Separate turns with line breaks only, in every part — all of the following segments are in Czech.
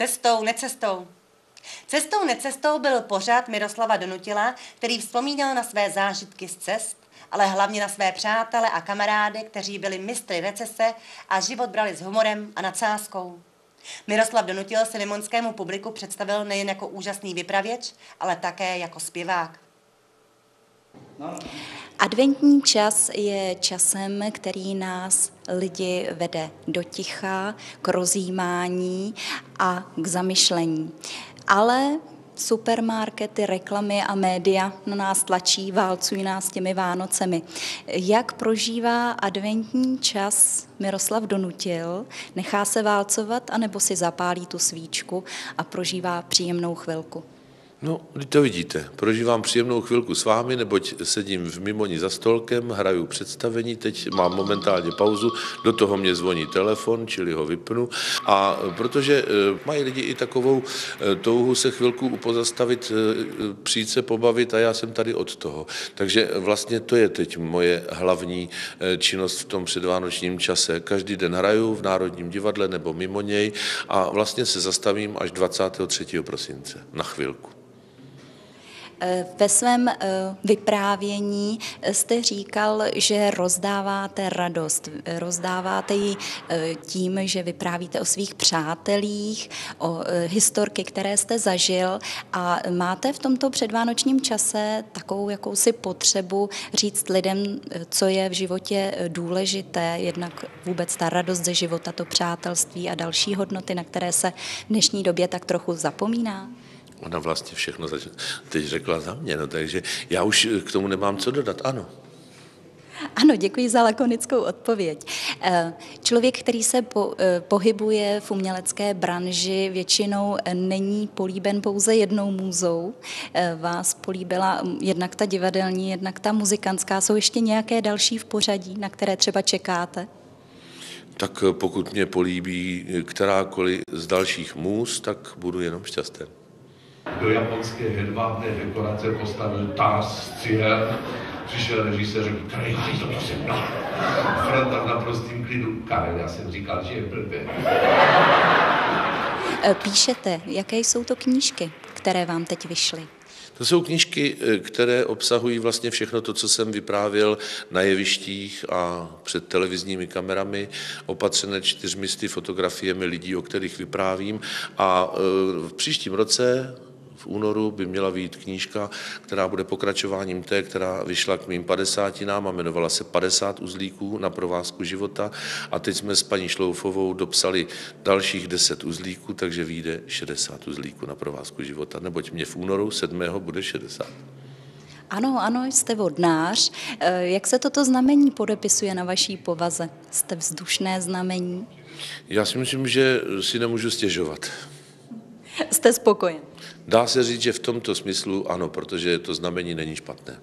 Cestou, necestou. Cestou, necestou byl pořád Miroslava Donutila, který vzpomínal na své zážitky z cest, ale hlavně na své přátele a kamarády, kteří byli mistry recese a život brali s humorem a nadsázkou. Miroslav Donutil se limonskému publiku představil nejen jako úžasný vypravěč, ale také jako zpěvák.
Adventní čas je časem, který nás lidi vede do ticha, k rozjímání a k zamyšlení. Ale supermarkety, reklamy a média na nás tlačí, válcují nás těmi Vánocemi. Jak prožívá adventní čas Miroslav Donutil? Nechá se válcovat, anebo si zapálí tu svíčku a prožívá příjemnou chvilku?
No, to vidíte. Prožívám příjemnou chvilku s vámi, neboť sedím v Mimoni za stolkem, hraju představení, teď mám momentálně pauzu, do toho mě zvoní telefon, čili ho vypnu. A protože e, mají lidi i takovou e, touhu se chvilku upozastavit, e, přijít se pobavit a já jsem tady od toho. Takže vlastně to je teď moje hlavní činnost v tom předvánočním čase. Každý den hraju v Národním divadle nebo mimo něj a vlastně se zastavím až 23. prosince na chvilku.
Ve svém eh, vyprávění jste říkal, že rozdáváte radost. Rozdáváte ji eh, tím, že vyprávíte o svých přátelích, o eh, historky, které jste zažil a máte v tomto předvánočním čase takovou jakousi potřebu říct lidem, co je v životě důležité, jednak vůbec ta radost ze života, to přátelství a další hodnoty, na které se v dnešní době tak trochu zapomíná?
Ona vlastně všechno teď řekla za mě, no, takže já už k tomu nemám co dodat, ano.
Ano, děkuji za lakonickou odpověď. Eh, člověk, který se po, eh, pohybuje v umělecké branži, většinou není políben pouze jednou můzou. Eh, vás políbila jednak ta divadelní, jednak ta muzikantská. Jsou ještě nějaké další v pořadí, na které třeba čekáte?
Tak pokud mě políbí kterákoliv z dalších můz, tak budu jenom šťastný
do japonské hedvábné dekorace postavil Tars Ciel. Přišel režisér, řekl, Karel, to prosím, no. Franta v naprostým klidu. Karel, já jsem říkal, že je blbě.
E, píšete, jaké jsou to knížky, které vám teď vyšly?
To jsou knížky, e, které obsahují vlastně všechno to, co jsem vyprávěl na jevištích a před televizními kamerami, opatřené čtyřmi fotografiemi lidí, o kterých vyprávím. A e, v příštím roce v únoru by měla být knížka, která bude pokračováním té, která vyšla k mým padesátinám a jmenovala se 50 uzlíků na provázku života. A teď jsme s paní Šloufovou dopsali dalších 10 uzlíků, takže vyjde 60 uzlíků na provázku života, neboť mě v únoru 7. bude 60.
Ano, ano, jste vodnář. Eh, jak se toto znamení podepisuje na vaší povaze? Jste vzdušné znamení?
Já si myslím, že si nemůžu stěžovat.
Jste spokojen?
Dá se říct, že v tomto smyslu ano, protože to znamení není špatné.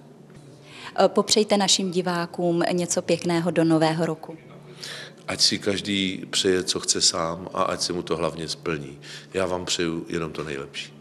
E, popřejte našim divákům něco pěkného do nového roku.
Ať si každý přeje, co chce sám a ať se mu to hlavně splní. Já vám přeju jenom to nejlepší.